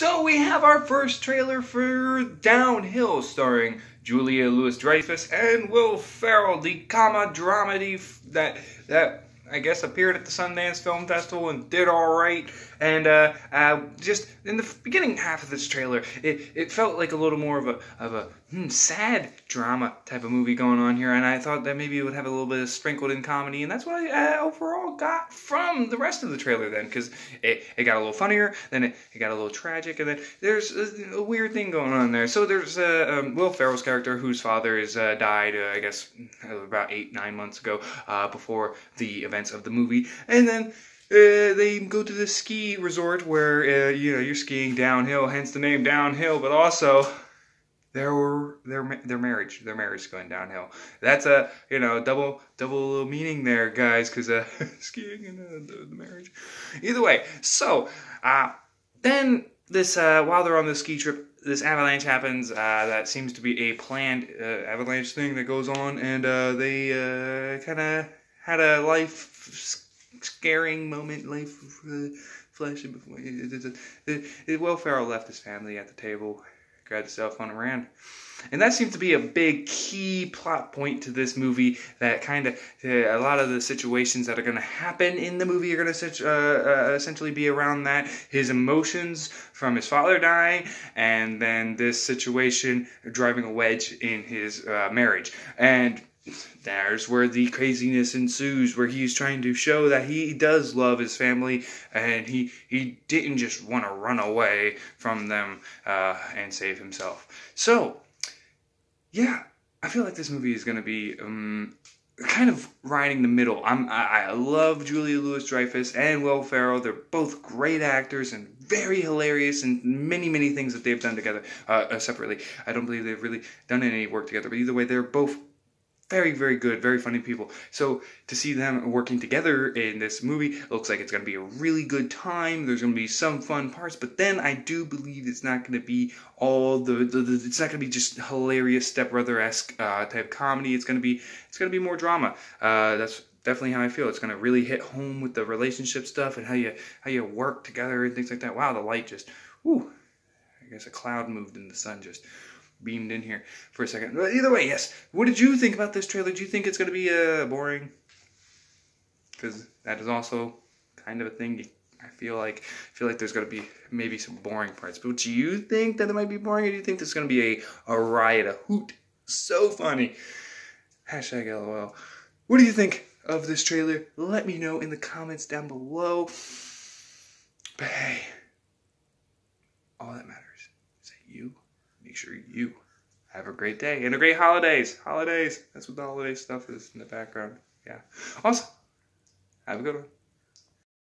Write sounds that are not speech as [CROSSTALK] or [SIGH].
So we have our first trailer for Downhill, starring Julia Louis-Dreyfus and Will Ferrell, the comma dramedy that that I guess appeared at the Sundance Film Festival and did all right. And uh, uh, just in the beginning half of this trailer, it, it felt like a little more of a of a hmm, sad drama type of movie going on here. And I thought that maybe it would have a little bit of sprinkled in comedy, and that's what I uh, overall got from the rest of the trailer. Then, because it, it got a little funnier, then it, it got a little tragic, and then there's a, a weird thing going on there. So there's uh, um, Will Ferrell's character, whose father is uh, died, uh, I guess, about eight nine months ago, before the of the movie, and then uh, they go to the ski resort where uh, you know you're skiing downhill, hence the name downhill. But also, their their their marriage, their marriage is going downhill. That's a you know double double little meaning there, guys, because uh, [LAUGHS] skiing and uh, the, marriage. Either way, so uh, then this uh, while they're on the ski trip, this avalanche happens. Uh, that seems to be a planned uh, avalanche thing that goes on, and uh, they kind of had a life scaring moment, life flashing before. Will Ferrell left his family at the table, grabbed his cell phone, and ran. And that seems to be a big key plot point to this movie. That kind of uh, a lot of the situations that are going to happen in the movie are going to uh, uh, essentially be around that. His emotions from his father dying, and then this situation driving a wedge in his uh, marriage. And there's where the craziness ensues, where he's trying to show that he does love his family and he he didn't just want to run away from them uh, and save himself. So, yeah, I feel like this movie is going to be um, kind of riding the middle. I'm I, I love Julia Louis Dreyfus and Will Ferrell. They're both great actors and very hilarious and many many things that they've done together uh, uh, separately. I don't believe they've really done any work together, but either way, they're both very, very good, very funny people. So to see them working together in this movie, looks like it's going to be a really good time. There's going to be some fun parts, but then I do believe it's not going to be all the, the, the it's not going to be just hilarious stepbrother esque uh, type comedy. It's going to be it's going to be more drama. Uh, that's definitely how I feel. It's going to really hit home with the relationship stuff and how you how you work together and things like that. Wow, the light just, whoo, I guess a cloud moved and the sun just beamed in here for a second. But either way, yes. What did you think about this trailer? Do you think it's going to be uh, boring? Because that is also kind of a thing. I feel like I feel like there's going to be maybe some boring parts. But do you think that it might be boring, or do you think there's going to be a, a riot, a hoot? So funny. Hashtag LOL. What do you think of this trailer? Let me know in the comments down below. But hey, all that matters is that you sure you have a great day and a great holidays. Holidays. That's what the holiday stuff is in the background. Yeah. Also, have a good one.